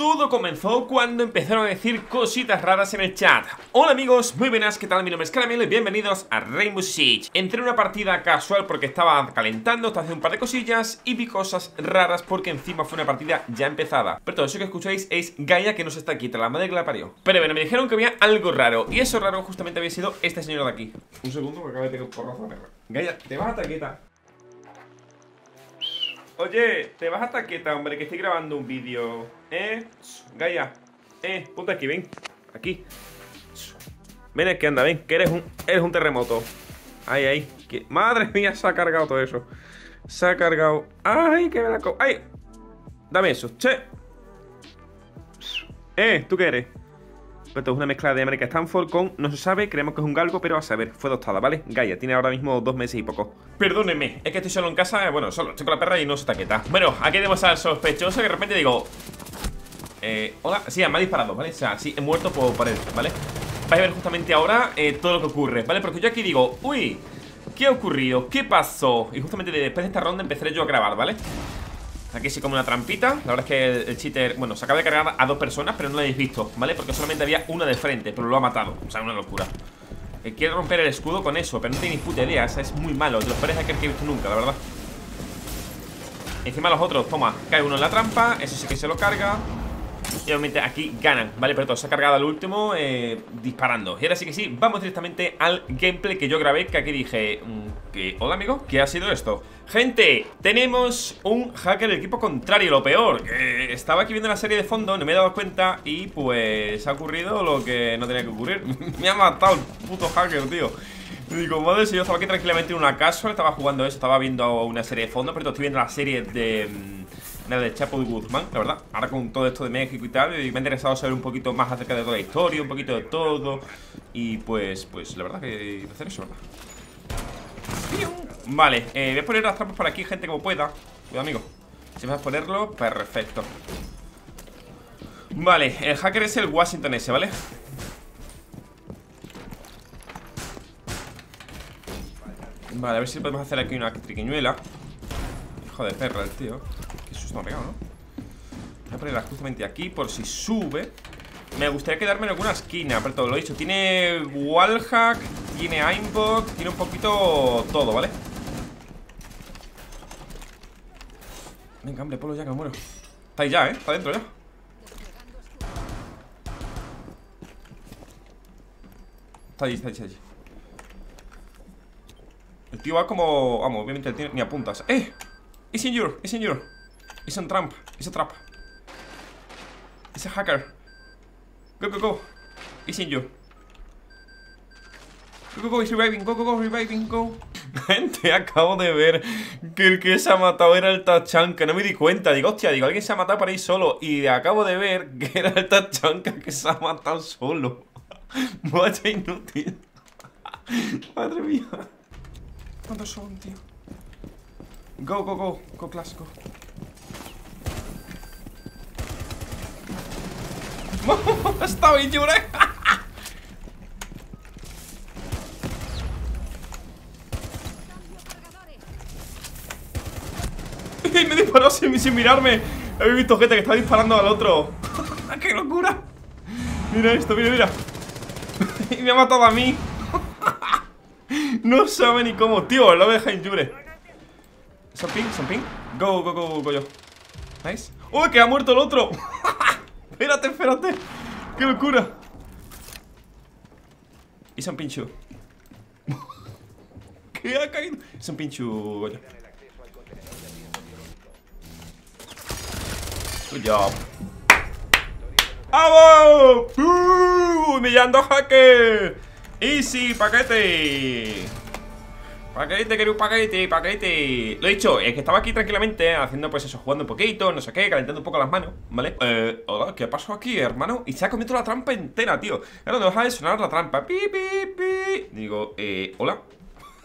Todo comenzó cuando empezaron a decir cositas raras en el chat. Hola amigos, muy buenas, ¿qué tal? Mi nombre es Caramelo y bienvenidos a Rainbow Siege. Entré en una partida casual porque estaba calentando, estaba haciendo un par de cosillas Y vi cosas raras porque encima fue una partida ya empezada. Pero todo eso que escucháis es Gaia que no se está quieta, la madre que la parió. Pero bueno, me dijeron que había algo raro Y eso raro justamente había sido este señor de aquí. Un segundo, que acaba de tener un porrazo Gaia, te vas a estar quieta Oye, te vas a estar quieta, hombre, que estoy grabando un vídeo. Eh, Gaia Eh, ponte aquí, ven. Aquí. Ven aquí, anda, ven, que eres un, eres un terremoto. Ahí, ahí que, Madre mía, se ha cargado todo eso. Se ha cargado. Ay, que me la co... Ay. Dame eso, che. Eh, ¿tú qué eres? Esto es una mezcla de América Stanford con, no se sabe, creemos que es un galgo, pero a saber, fue adoptada, ¿vale? Gaia, tiene ahora mismo dos meses y poco. Perdónenme, es que estoy solo en casa, bueno, solo, estoy la perra y no se está quieta. Bueno, aquí tenemos al sospechoso que de repente digo... Eh, hola, sí, me ha disparado, ¿vale? O sea, sí, he muerto por, por él, ¿vale? Vais a ver justamente ahora eh, todo lo que ocurre, ¿vale? Porque yo aquí digo, uy, ¿qué ha ocurrido? ¿Qué pasó? Y justamente después de esta ronda empezaré yo a grabar, ¿vale? Aquí sí como una trampita. La verdad es que el, cheater, bueno, se acaba de cargar a dos personas Pero no lo habéis visto, ¿vale? Porque solamente había una de frente Pero lo ha matado, o sea, una locura. Eh, Quiere romper el escudo con eso Pero no tiene ni puta idea, esa es muy malo. De los peores hackers que he visto nunca, la verdad. Encima los otros, toma Cae uno en la trampa, eso sí que se lo carga y obviamente aquí ganan, ¿vale? Pero todo se ha cargado al último eh, disparando Y ahora sí que sí, vamos directamente al gameplay que yo grabé Que aquí dije, mm, que, hola amigo, ¿qué ha sido esto? Gente, tenemos un hacker del equipo contrario, lo peor que Estaba aquí viendo la serie de fondo, no me he dado cuenta Y pues ha ocurrido lo que no tenía que ocurrir Me ha matado el puto hacker, tío Digo, madre, si yo estaba aquí tranquilamente en una casa Estaba jugando eso, estaba viendo una serie de fondo Pero estoy viendo la serie de de Chapo de Guzmán, la verdad. Ahora con todo esto de México y tal, me ha interesado saber un poquito más acerca de toda la historia, un poquito de todo. Y pues, pues la verdad que hacer eso, ¿verdad? Vale, eh, voy a poner las trampas por aquí, gente, como pueda. Cuidado, amigo. Si vas a ponerlo, perfecto. Vale, el hacker es el Washington ese, ¿vale? Vale, a ver si podemos hacer aquí una triquiñuela Hijo de perra el tío no ¿no? Voy a ponerla justamente aquí por si sube Me gustaría quedarme en alguna esquina Pero todo lo he dicho Tiene wallhack Tiene aimbot Tiene un poquito todo, ¿vale? Venga, hombre, polo ya que me muero Está ahí ya, ¿eh? Está dentro ya Está ahí, está ahí, está ahí El tío va como... Vamos, obviamente ni apuntas ¡Eh! It's in your, it's in your It's a trap. It's a trap. It's a hacker. Go, go, go. It's in you. Go, go, go, it's reviving. Go, go, go, reviving, go. Gente, acabo de ver que el que se ha matado era el Tachanka. No me di cuenta. Digo, hostia, digo, alguien se ha matado para ir solo. Y acabo de ver que era el Tachanka que se ha matado solo. Vaya inútil. Madre mía. ¿Cuántos son, tío? Go, go, go. Go, clásico. Está bien, Yure. me disparó sin, sin mirarme. Habéis visto gente que está disparando al otro. ¡Qué locura! Mira esto, mira, mira. y me ha matado a mí. no sabe ni cómo, tío. Lo voy a dejar en Yure. ¿Son ping? ¿Son ping? Go, go, go, go, yo. ¿Nice? ¡Uy, que ha muerto el otro! Espérate, espérate. ¡Qué locura! Y un Pinchu. ¿Qué ha caído? Es un Pinchu, Goyo. Good job. ¡Vamos! ¡Uh! ¡Humillando hacker! ¡Easy, paquete! Paquete, querido paquete, paquete Lo he dicho, es que estaba aquí tranquilamente Haciendo pues eso, jugando un poquito, no sé qué Calentando un poco las manos, ¿vale? Eh, hola, ¿qué pasó aquí, hermano? Y se ha comido la trampa entera, tío Ahora no deja de sonar la trampa pi, pi, pi. Digo, eh, hola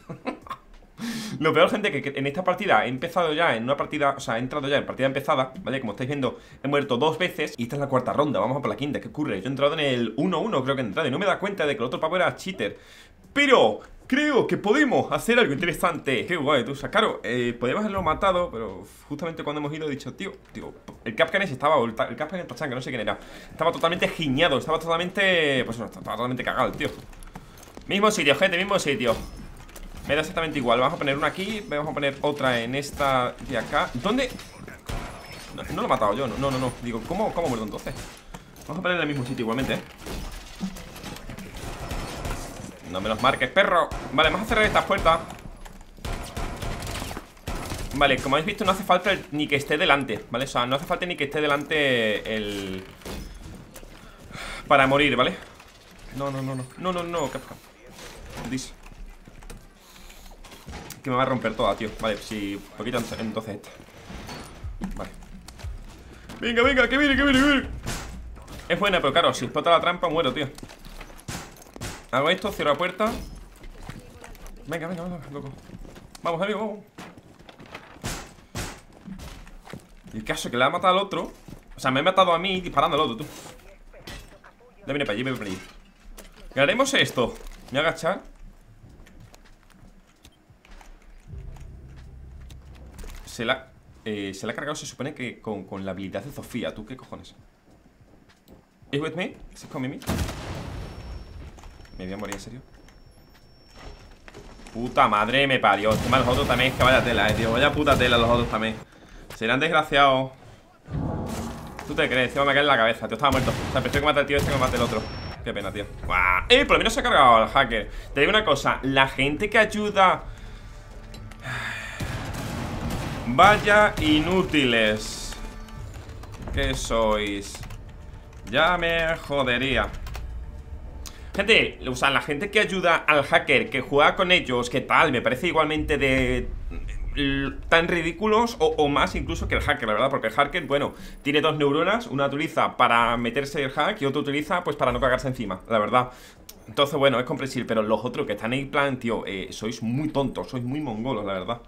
Lo peor, gente, que en esta partida he empezado ya en una partida, o sea, he entrado ya en partida empezada, ¿vale? Como estáis viendo, he muerto dos veces y esta es la cuarta ronda, vamos a por la quinta, ¿qué ocurre? Yo he entrado en el 1-1, creo que he entrado y no me da cuenta de que el otro pavo era cheater. Pero creo que podemos hacer algo interesante. Qué guay, tú, o sea, claro, eh, podemos haberlo matado, pero justamente cuando hemos ido he dicho, tío, tío, el Capcan ese estaba, el, el Capcan el Tachan, que no sé quién era, estaba totalmente giñado, estaba totalmente, pues no, estaba totalmente cagado tío. Mismo sitio, gente, mismo sitio. Me da exactamente igual. Vamos a poner una aquí, vamos a poner otra en esta de acá. ¿Dónde? No, no lo he matado yo, no, no, no. Digo, ¿cómo, cómo muerto entonces? Vamos a poner en el mismo sitio igualmente, ¿eh? No me los marques, perro. Vale, vamos a cerrar estas puertas. Vale, como habéis visto no hace falta ni que esté delante ¿Vale? O sea, no hace falta ni que esté delante el... Para morir, ¿vale? No, no, no, no. No, no, no, Capcom Dis. Que me va a romper toda, tío. Vale, si... Poquito entonces esta. Vale. Venga, venga, que viene, que viene, que viene. Es buena, pero claro, si explota la trampa muero, tío Hago esto, cierro la puerta Venga, venga, venga, loco Vamos, amigo, vamos el caso que le ha matado al otro O sea, me he matado a mí disparando al otro, tú Ya viene para allí, viene para allí ¿Qué haremos esto? Me voy agachar Se la, eh, se la ha cargado, se supone que con, con la habilidad de Sofía ¿Tú qué cojones? ¿Is with me? ¿Is con me? Me voy a morir, ¿en serio? Puta madre me parió Encima los otros también, es que vaya tela, eh, tío Vaya puta tela los otros también Serán desgraciados ¿Tú te crees? Encima me cae en la cabeza, tío, estaba muerto O sea, prefiero que mate al tío este que mate el otro Qué pena, tío ¡Guau! ¡Eh! Por lo menos se ha cargado al hacker Te digo una cosa La gente que ayuda Vaya inútiles ¿Qué sois? Ya me jodería Gente, o sea, la gente que ayuda al hacker, que juega con ellos, que tal, me parece igualmente de tan ridículos o, más incluso que el hacker, la verdad, porque el hacker, bueno, tiene dos neuronas, una utiliza para meterse el hack y otra utiliza pues para no cagarse encima, la verdad. Entonces, bueno, es comprensible, pero los otros que están ahí plan, tío, eh, sois muy tontos, sois muy mongolos, la verdad.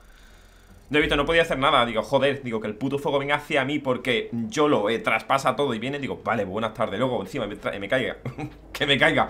De visto, no podía hacer nada, digo, joder, digo, que el puto fuego venga hacia mí porque yo lo eh, traspasa todo y viene, digo, vale, buenas tardes, luego encima me caiga, que me caiga